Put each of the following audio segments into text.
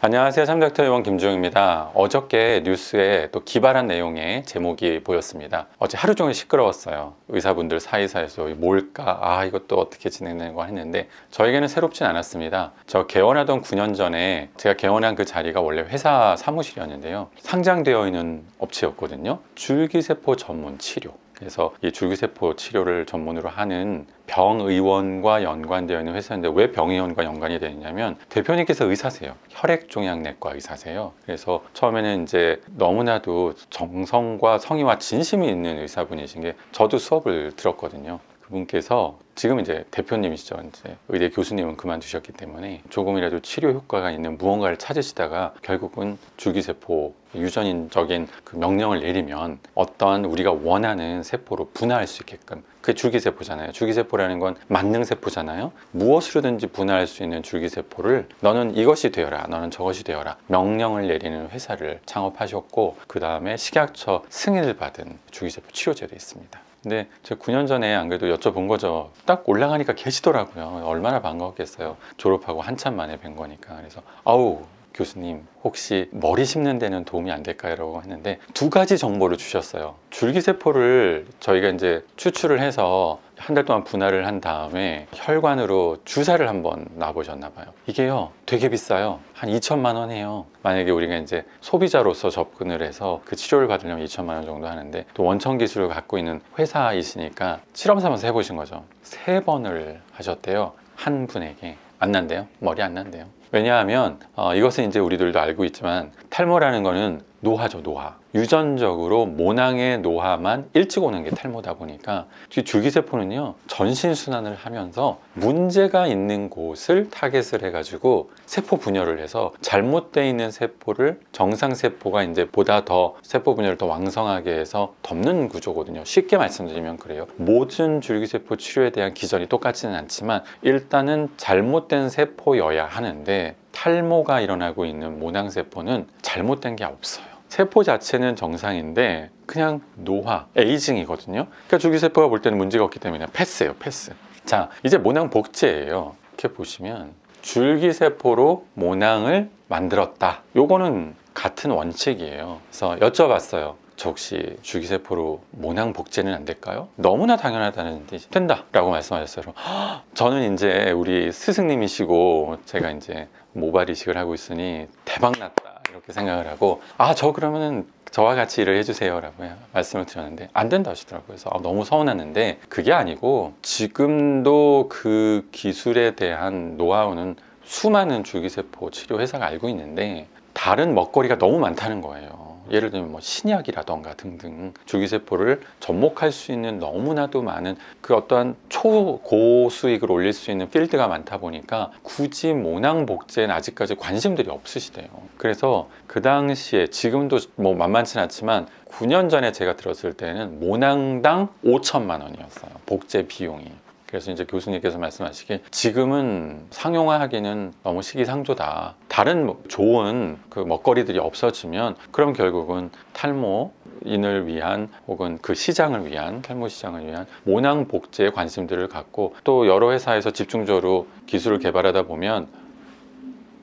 안녕하세요. 삼닥터 의원 김주영입니다. 어저께 뉴스에 또 기발한 내용의 제목이 보였습니다. 어제 하루 종일 시끄러웠어요. 의사분들 사이사이에서 뭘까? 아, 이것도 어떻게 진행되는 거 했는데 저에게는 새롭진 않았습니다. 저 개원하던 9년 전에 제가 개원한 그 자리가 원래 회사 사무실이었는데요. 상장되어 있는 업체였거든요. 줄기세포 전문 치료. 그래서 이 줄기세포 치료를 전문으로 하는 병의원과 연관되어 있는 회사인데 왜 병의원과 연관이 되어 있냐면 대표님께서 의사세요. 혈액종양내과 의사세요. 그래서 처음에는 이제 너무나도 정성과 성의와 진심이 있는 의사분이신 게 저도 수업을 들었거든요. 그분께서 지금 이제 대표님이시죠. 이제 의대 교수님은 그만두셨기 때문에 조금이라도 치료 효과가 있는 무언가를 찾으시다가 결국은 줄기세포 유전인적인 그 명령을 내리면 어떠한 우리가 원하는 세포로 분화할 수 있게끔 그게 줄기세포잖아요. 줄기세포라는 건 만능세포잖아요. 무엇으로든지 분화할 수 있는 줄기세포를 너는 이것이 되어라, 너는 저것이 되어라 명령을 내리는 회사를 창업하셨고 그 다음에 식약처 승인을 받은 줄기세포 치료제도 있습니다. 근데 제가 9년 전에 안 그래도 여쭤본 거죠. 딱 올라가니까 계시더라고요. 얼마나 반가웠겠어요. 졸업하고 한참 만에 뵌 거니까. 그래서 아우 교수님 혹시 머리 심는 데는 도움이 안 될까요? 라고 했는데 두 가지 정보를 주셨어요. 줄기세포를 저희가 이제 추출을 해서 한 달 동안 분할을 한 다음에 혈관으로 주사를 한번 놔보셨나 봐요. 이게요 되게 비싸요. 한 2천만 원 해요. 만약에 우리가 이제 소비자로서 접근을 해서 그 치료를 받으려면 2천만 원 정도 하는데 또 원천 기술을 갖고 있는 회사이시니까 실험 삼아서 해보신 거죠. 세 번을 하셨대요. 한 분에게. 안 난대요? 머리 안 난대요. 왜냐하면 어, 이것은 이제 우리들도 알고 있지만 탈모라는 거는 노화죠 노화. 유전적으로 모낭의 노화만 일찍 오는 게 탈모다 보니까 줄기세포는요 전신순환을 하면서 문제가 있는 곳을 타겟을 해가지고 세포 분열을 해서 잘못되어 있는 세포를 정상세포가 이제 보다 더 세포 분열을 더 왕성하게 해서 덮는 구조거든요. 쉽게 말씀드리면 그래요. 모든 줄기세포 치료에 대한 기전이 똑같지는 않지만 일단은 잘못된 세포여야 하는데 탈모가 일어나고 있는 모낭세포는 잘못된 게 없어요. 세포 자체는 정상인데 그냥 노화, aging이거든요. 그러니까 줄기세포가 볼 때는 문제가 없기 때문에 패스예요, 패스. 자, 이제 모낭 복제예요. 이렇게 보시면 줄기세포로 모낭을 만들었다. 요거는 같은 원칙이에요. 그래서 여쭤봤어요. 저 혹시 줄기세포로 모낭 복제는 안 될까요? 너무나 당연하다는 듯이 된다 라고 말씀하셨어요. 저는 이제 우리 스승님이시고 제가 이제 모발 이식을 하고 있으니 대박 났다 이렇게 생각을 하고 아 저 그러면은 저와 같이 일을 해주세요 라고 말씀을 드렸는데 안 된다 하시더라고요. 그래서 아, 너무 서운했는데 그게 아니고 지금도 그 기술에 대한 노하우는 수많은 줄기세포 치료 회사가 알고 있는데 다른 먹거리가 너무 많다는 거예요 예를 들면 뭐 신약이라던가 등등 줄기세포를 접목할 수 있는 너무나도 많은 그 어떠한 초고 수익을 올릴 수 있는 필드가 많다 보니까 굳이 모낭 복제는 아직까지 관심들이 없으시대요. 그래서 그 당시에 지금도 뭐 만만치 않지만 9년 전에 제가 들었을 때는 모낭당 5천만 원이었어요. 복제 비용이. 그래서 이제 교수님께서 말씀하시길 지금은 상용화하기는 너무 시기상조다. 다른 뭐 좋은 그 먹거리들이 없어지면 그럼 결국은 탈모인을 위한 혹은 그 시장을 위한 탈모 시장을 위한 모낭 복제에 관심들을 갖고 또 여러 회사에서 집중적으로 기술을 개발하다 보면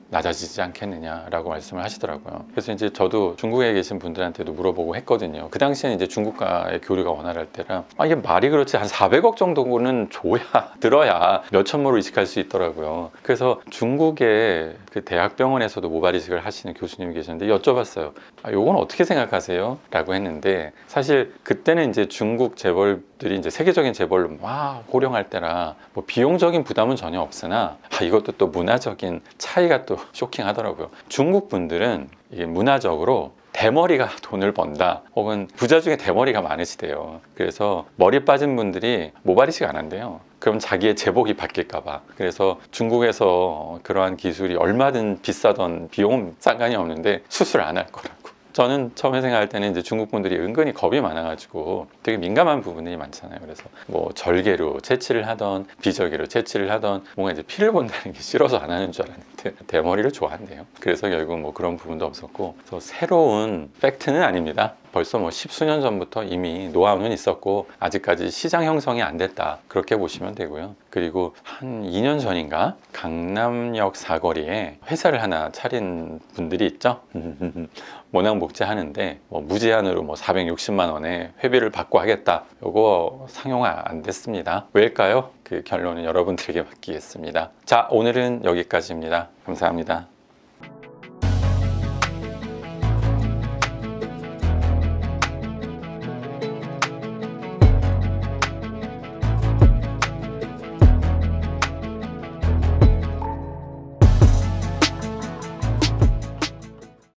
낮아지지 않겠느냐라고 말씀을 하시더라고요. 그래서 이제 저도 중국에 계신 분들한테도 물어보고 했거든요. 그 당시에는 이제 중국과의 교류가 원활할 때라 아 이게 말이 그렇지 한 400억 정도는 줘야 들어야 몇 천모로 이식할 수 있더라고요. 그래서 중국의 그 대학병원에서도 모발 이식을 하시는 교수님이 계셨는데 여쭤봤어요. 아 요건 어떻게 생각하세요? 라고 했는데 사실 그때는 이제 중국 재벌 들이 이제 세계적인 재벌로 막 호령할 때라 뭐 비용적인 부담은 전혀 없으나 아 이것도 또 문화적인 차이가 또 쇼킹하더라고요. 중국 분들은 이게 문화적으로 대머리가 돈을 번다 혹은 부자 중에 대머리가 많으시대요. 그래서 머리 빠진 분들이 모발이식 안 한대요. 그럼 자기의 제복이 바뀔까 봐. 그래서 중국에서 그러한 기술이 얼마든 비싸던 비용은 상관이 없는데 수술 안 할 거라고 저는 처음에 생각할 때는 이제 중국 분들이 은근히 겁이 많아가지고 되게 민감한 부분이 많잖아요. 그래서 뭐 절개로 채취를 하던 비절개로 채취를 하던 뭔가 이제 피를 본다는 게 싫어서 안 하는 줄 알았는데 대머리를 좋아한대요. 그래서 결국 뭐 그런 부분도 없었고 그래서 새로운 팩트는 아닙니다. 벌써 뭐 십수년 전부터 이미 노하우는 있었고 아직까지 시장 형성이 안 됐다 그렇게 보시면 되고요. 그리고 한 2년 전인가 강남역 사거리에 회사를 하나 차린 분들이 있죠. 모낭복지 하는데 뭐 무제한으로 뭐 460만 원에 회비를 받고 하겠다. 요거 상용화 안 됐습니다. 왜일까요? 그 결론은 여러분들에게 맡기겠습니다. 자, 오늘은 여기까지입니다. 감사합니다.